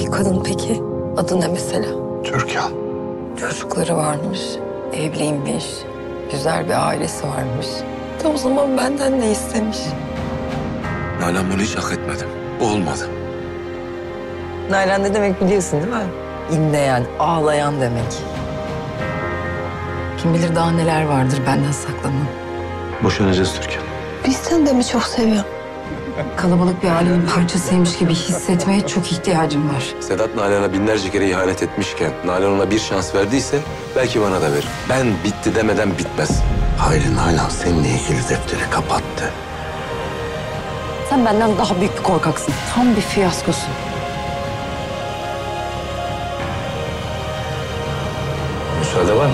bir kadın peki? Adı ne mesela? Türkan. Çocukları varmış, evliymiş, güzel bir ailesi varmış. De o zaman benden ne istemiş? Nalan bunu hiç hak etmedim. Bu olmadı. Nalan ne demek biliyorsun değil mi? İnleyen, ağlayan demek. Kim bilir daha neler vardır benden saklanan. Boşanacağız Türkan. Biz sen de mi çok seviyorsun? Kalabalık bir ailenin parçasıymış gibi hissetmeye çok ihtiyacım var. Sedat Nalan'a binlerce kere ihanet etmişken Nalan ona bir şans verdiyse belki bana da verir. Ben bitti demeden bitmez. Hayri Nalan seninle ilgili defteri kapattı. Sen benden daha büyük bir korkaksın. Tam bir fiyaskosun. Müsaade var mı?